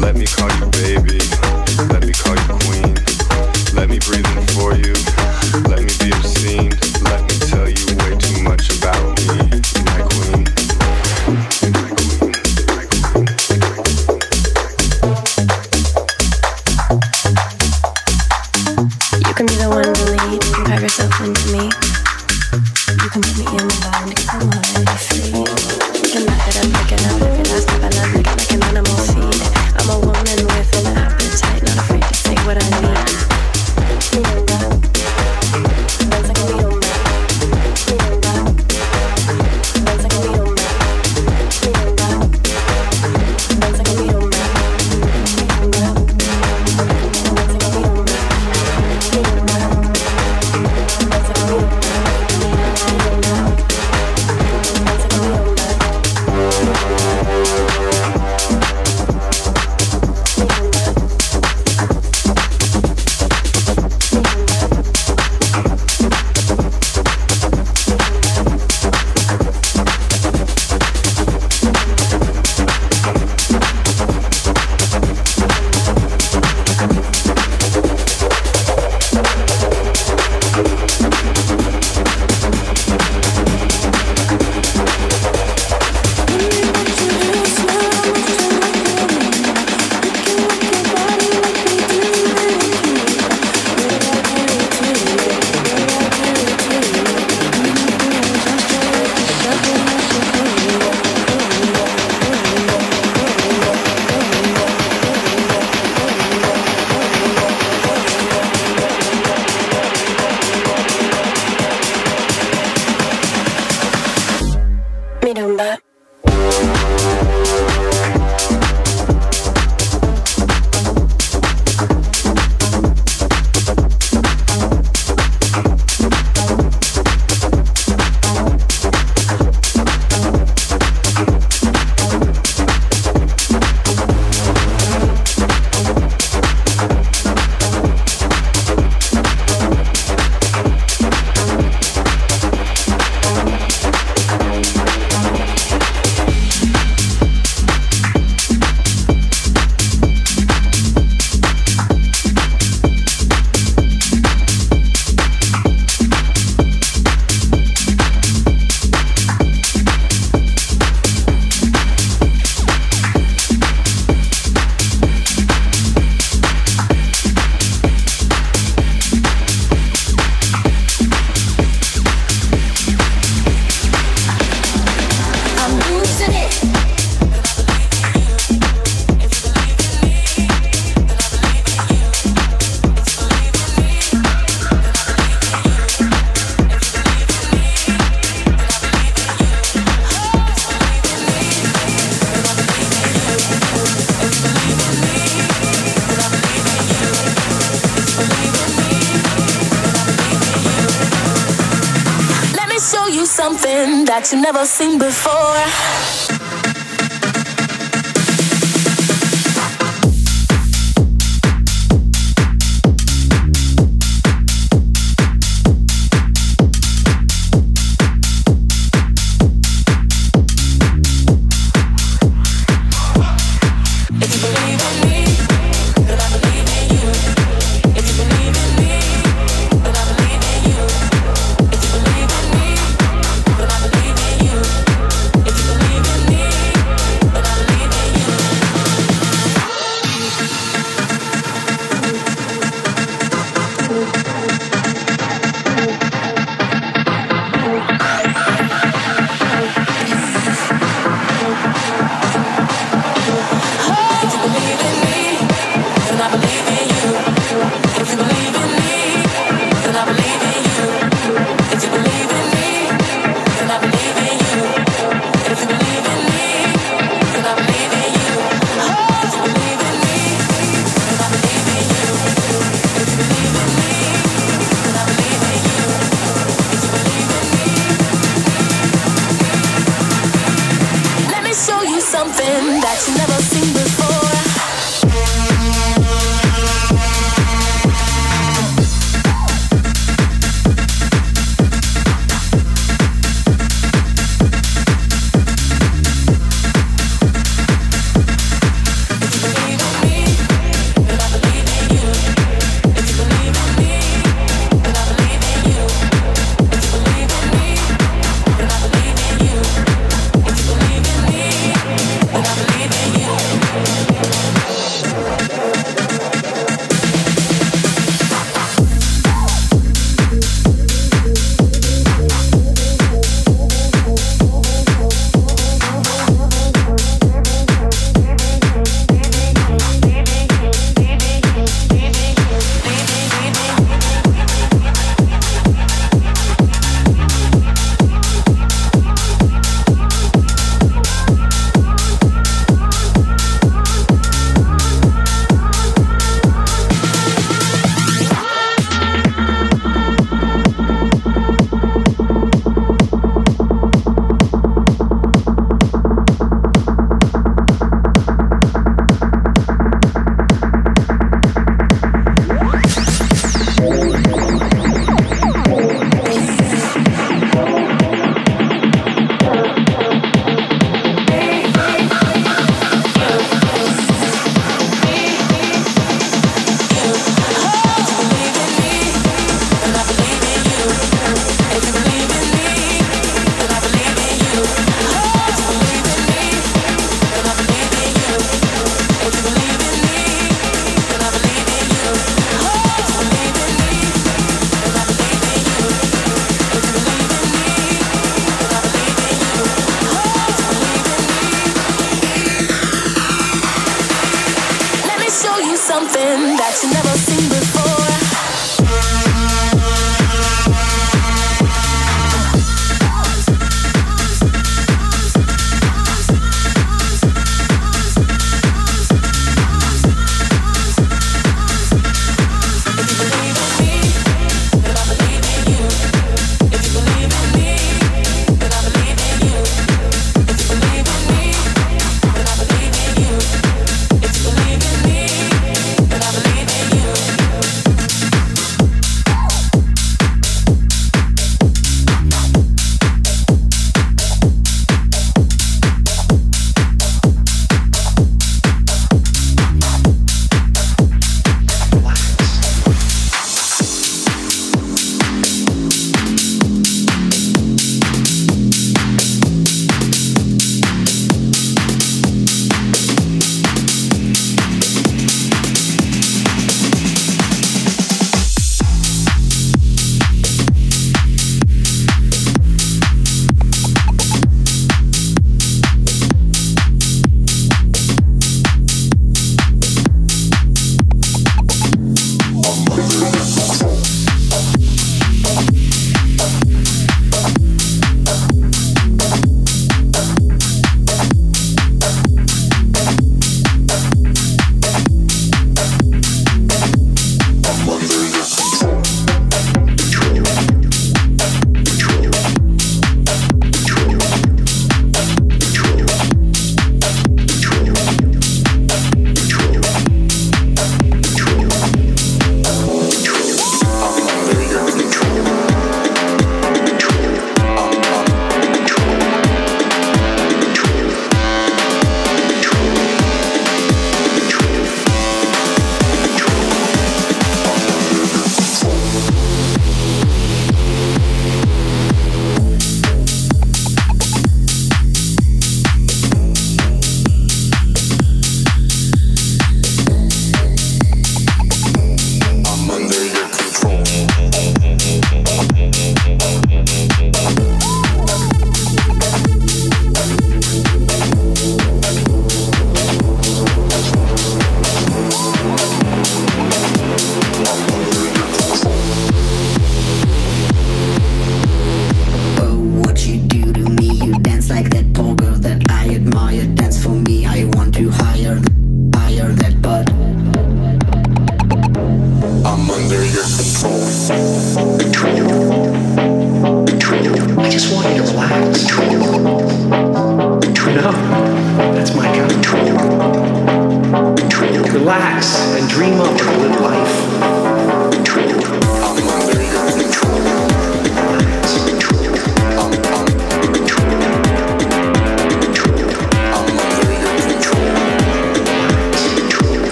Let me call you baby. Never seen before.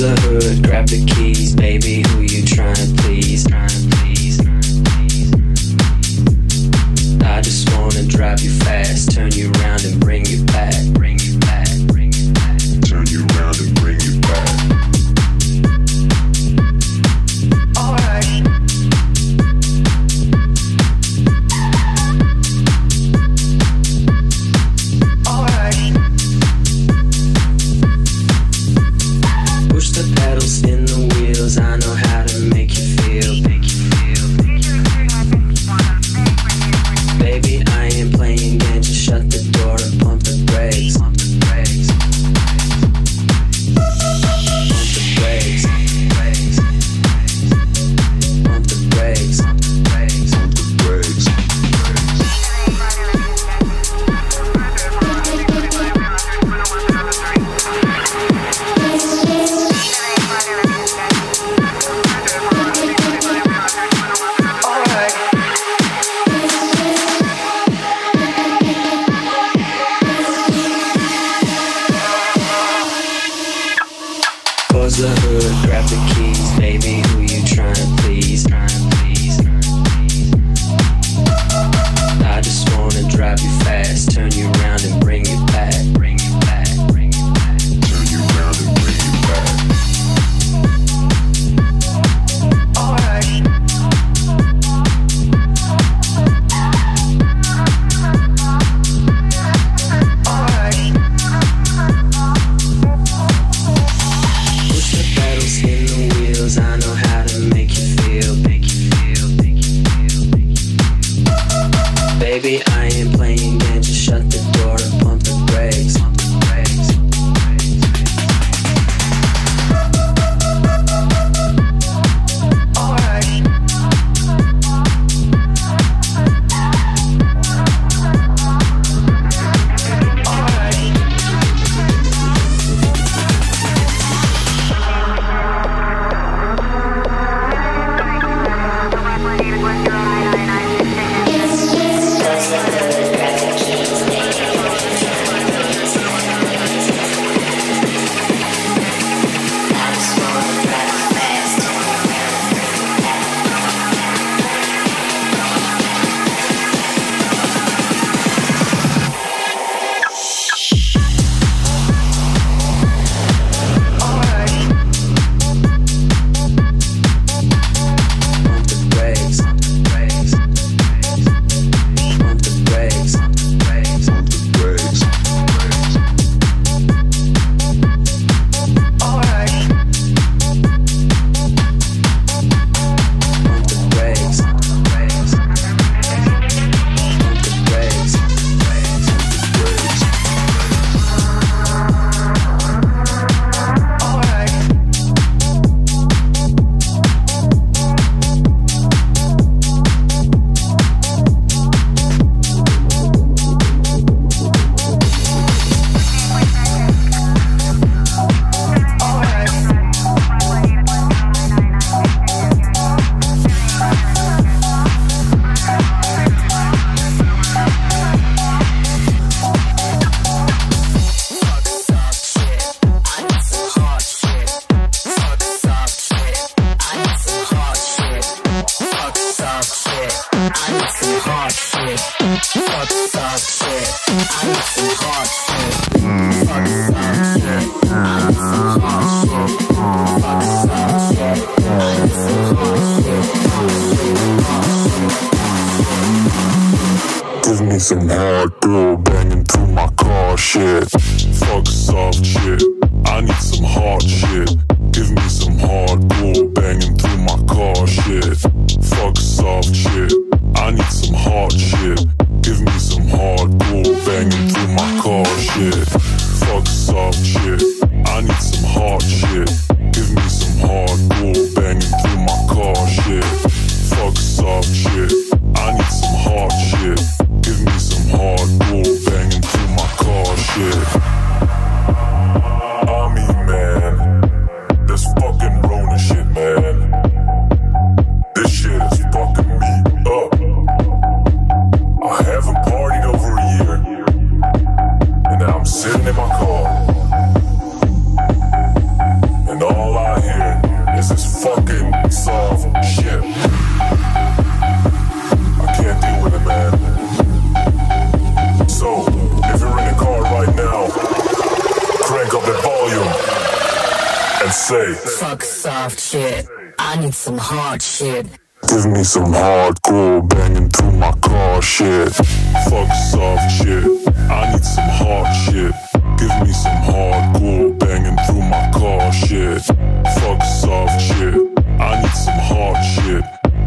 The hood, grab the keys,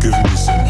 Give me some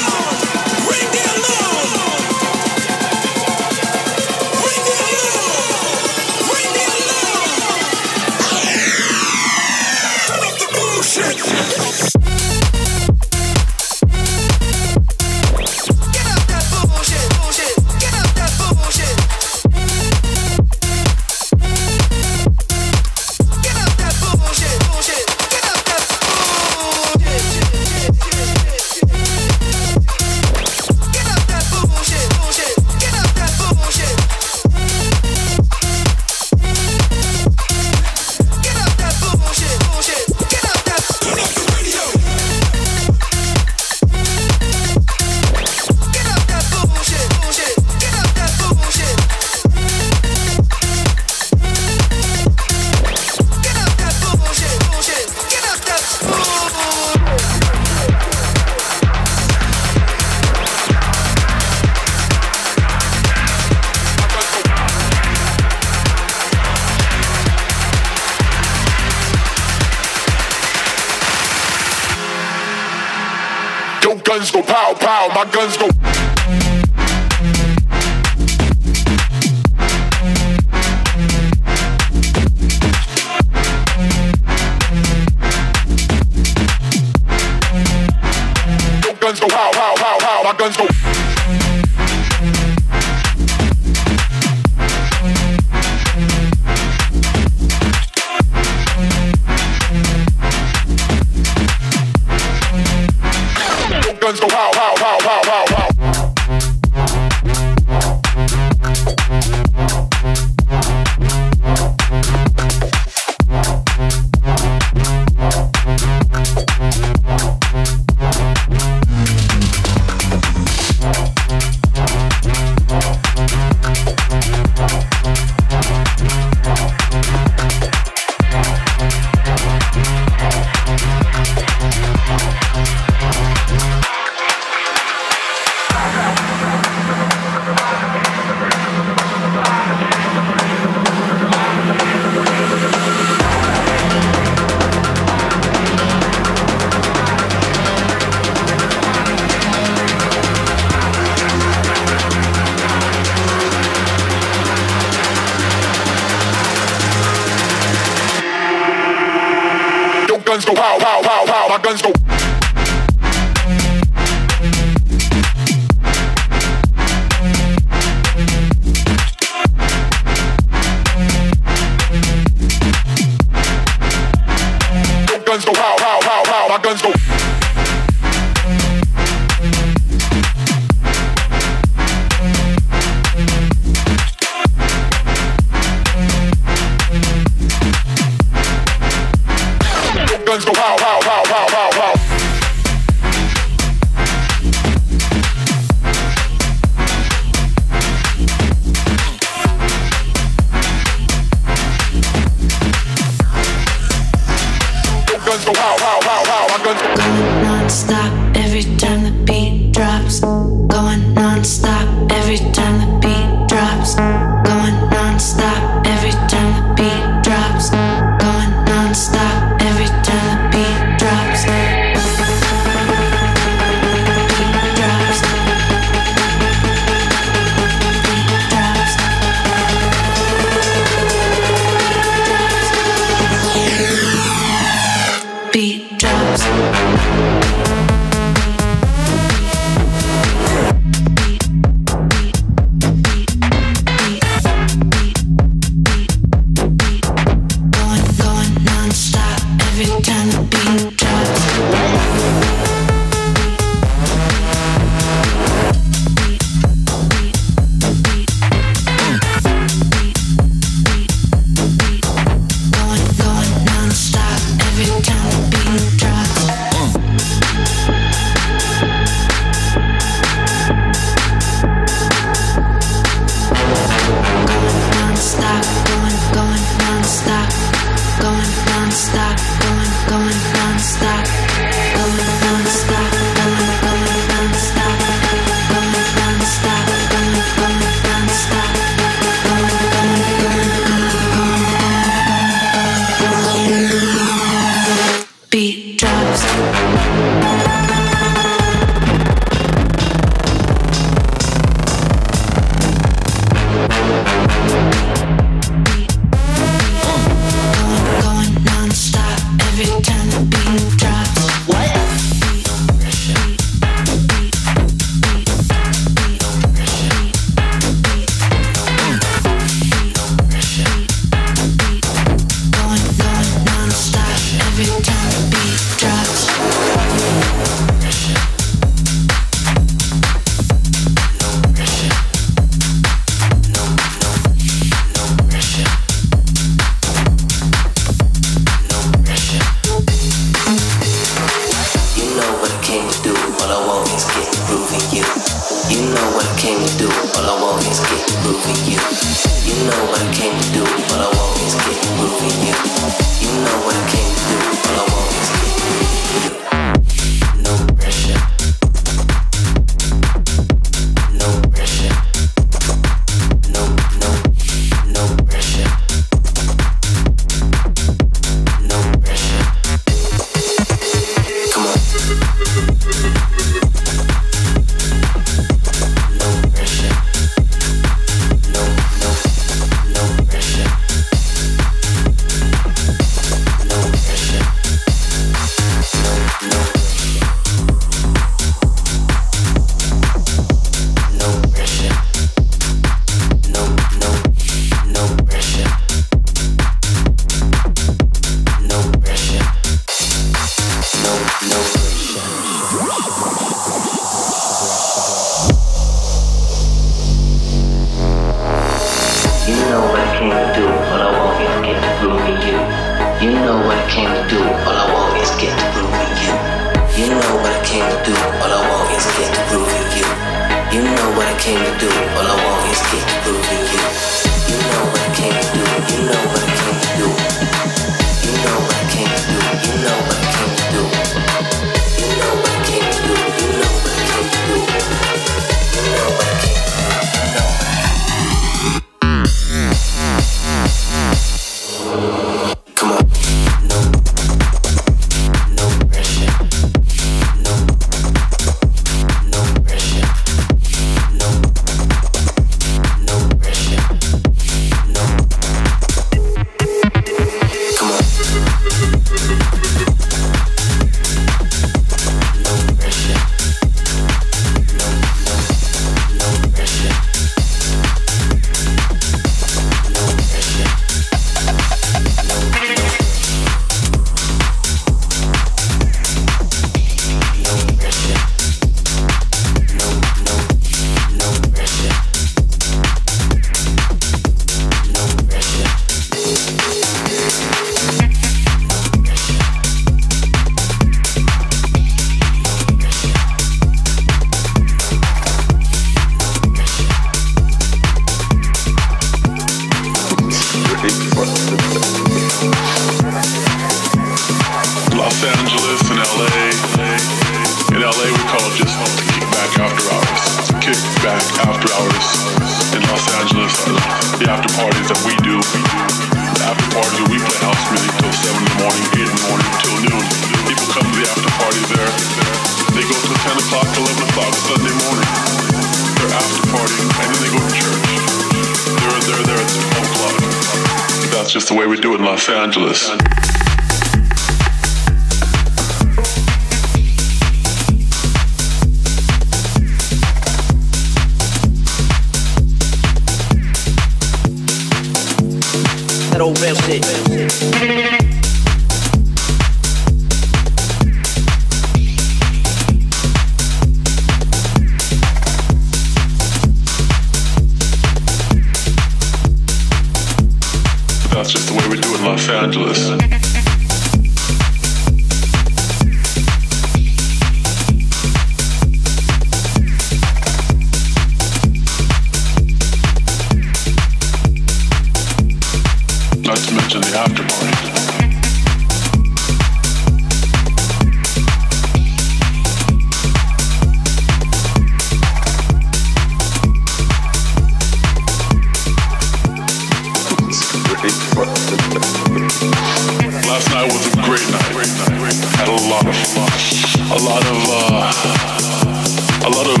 a lot of,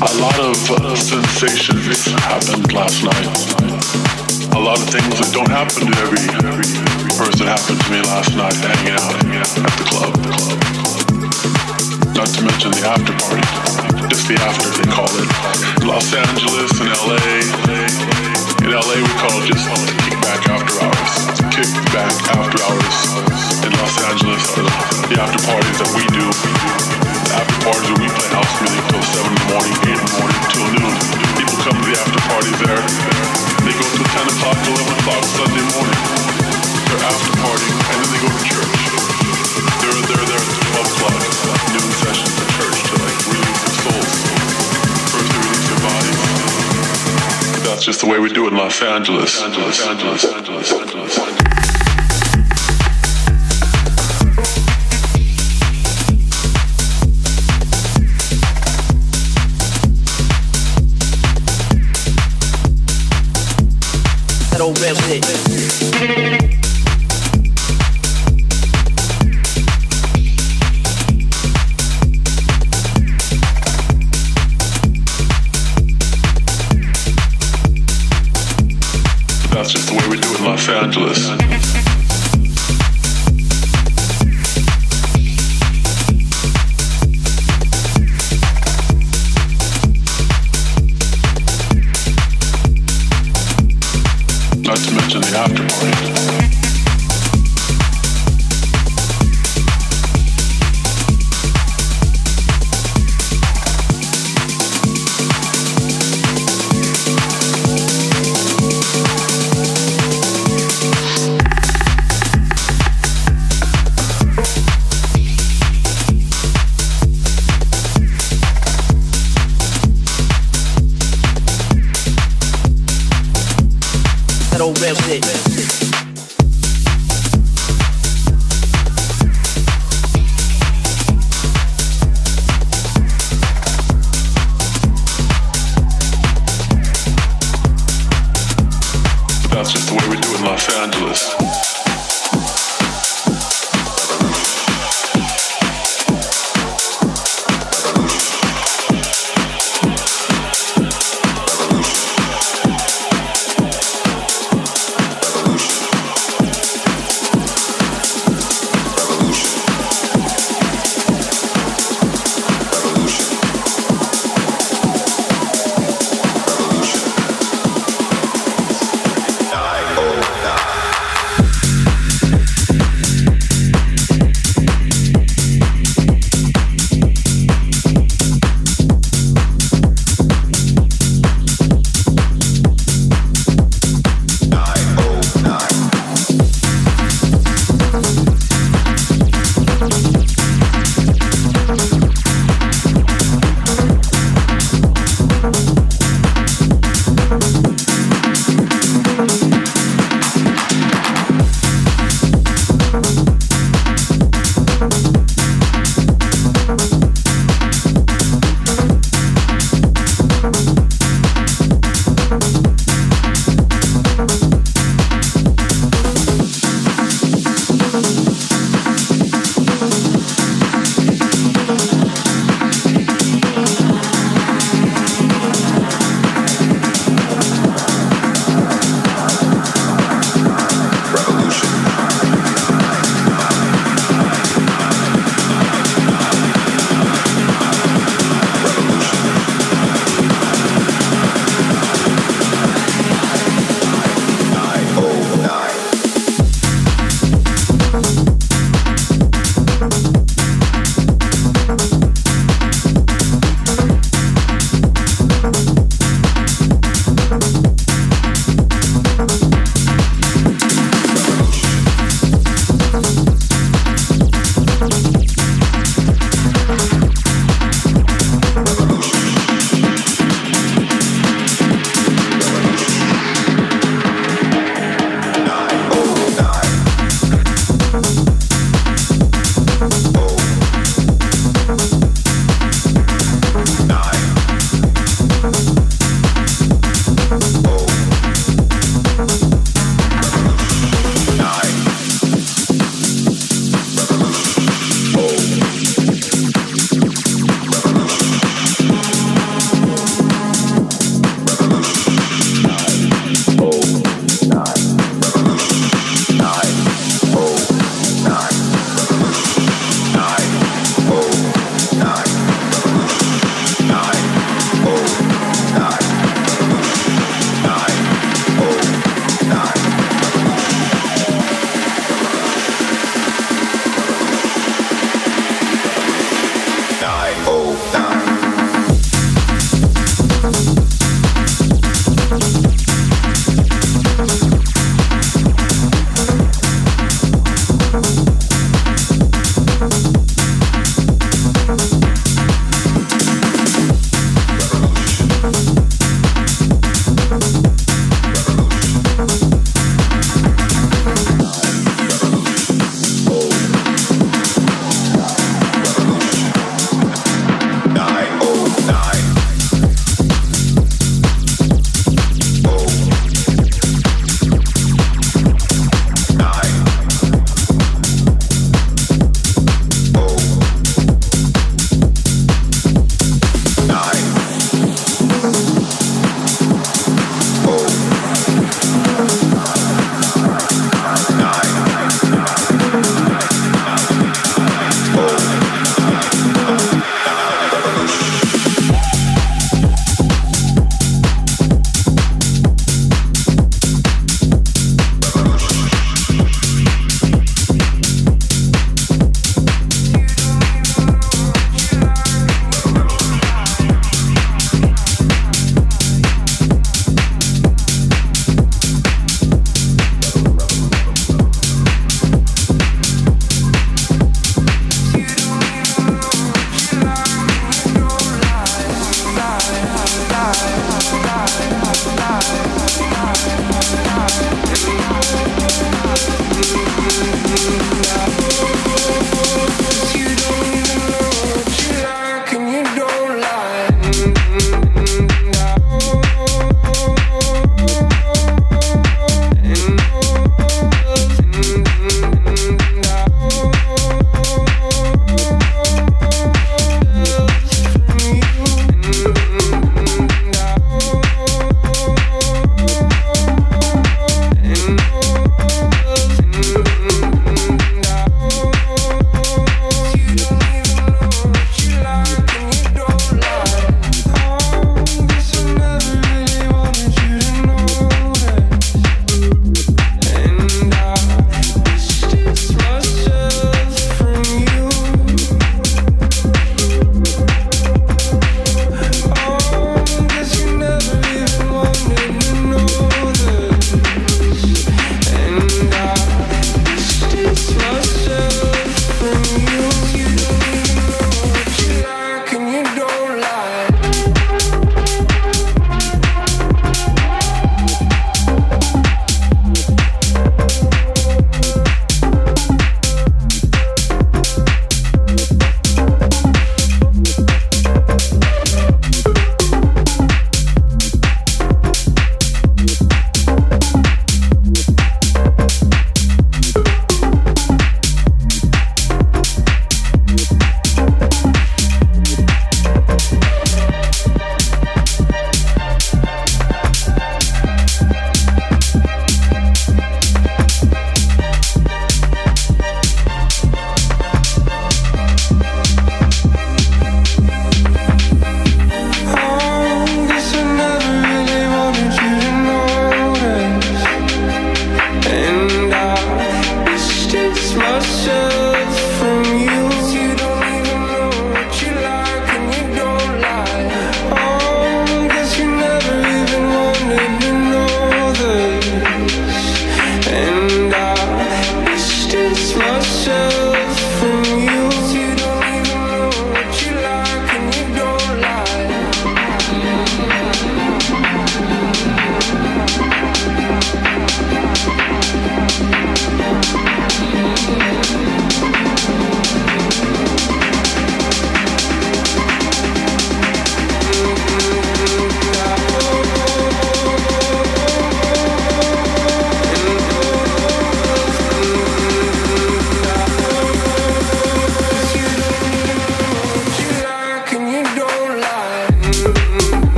a lot of uh, sensations happened last night. A lot of things that don't happen to every every person happened to me last night, hanging out, at the club. Not to mention the after party, just the after they call it. Los Angeles and LA. In LA, we call it just kick back after hours. Kick back after hours. In Los Angeles, the, after parties that we do. After parties where we play house music till 7 in the morning, 8 in the morning, till noon. People come to the after parties there. They go till 10 o'clock, 11 o'clock Sunday morning. They're after partying, and then they go to church. They're, there at 12 o'clock, noon session for church to like release their souls. First they release their bodies. That's just the way we do it in Los. Angeles, Angeles, Angeles, Angeles,